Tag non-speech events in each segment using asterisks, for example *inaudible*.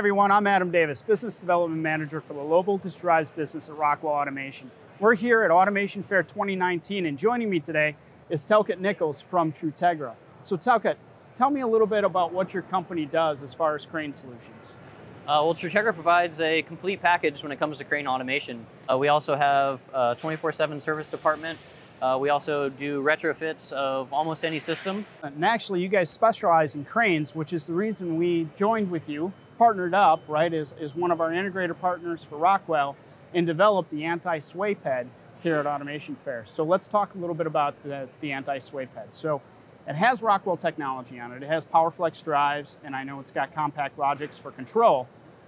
everyone. I'm Adam Davis, Business Development Manager for the Low Voltage Drives business at Rockwell Automation. We're here at Automation Fair 2019, and joining me today is Talcott Nichols from Trutegra. So Talcott, tell me a little bit about what your company does as far as crane solutions. Uh, well, Trutegra provides a complete package when it comes to crane automation. Uh, we also have a 24-7 service department. Uh, we also do retrofits of almost any system. And actually, you guys specialize in cranes, which is the reason we joined with you, partnered up, right, as, as one of our integrator partners for Rockwell, and developed the anti-sway ped here at Automation Fair. So let's talk a little bit about the, the anti-sway ped. So it has Rockwell technology on it. It has PowerFlex drives, and I know it's got CompactLogix for control.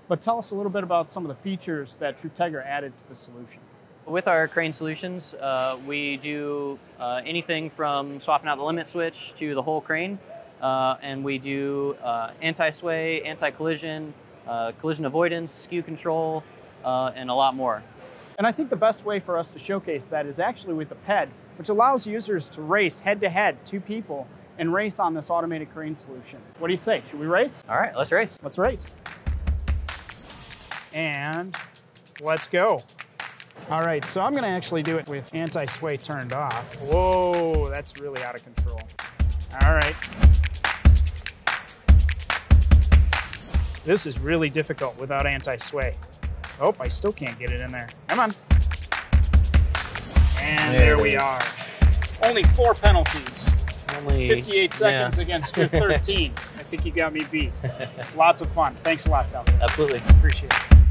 But tell us a little bit about some of the features that Trutegra added to the solution. With our crane solutions, uh, we do uh, anything from swapping out the limit switch to the whole crane. Uh, and we do uh, anti-sway, anti-collision, uh, collision avoidance, skew control, uh, and a lot more. And I think the best way for us to showcase that is actually with the PED, which allows users to race head-to-head, -head, two people, and race on this automated crane solution. What do you say? Should we race? All right, let's race. Let's race and let's go. All right, so I'm gonna actually do it with anti-sway turned off. Whoa, that's really out of control. All right. This is really difficult without anti-sway. Oh, I still can't get it in there. Come on. And there, there we are. Only four penalties. Only 58 seconds yeah. against your *laughs* 13. I think you got me beat. *laughs* Lots of fun. Thanks a lot, Tal. Absolutely. Appreciate it.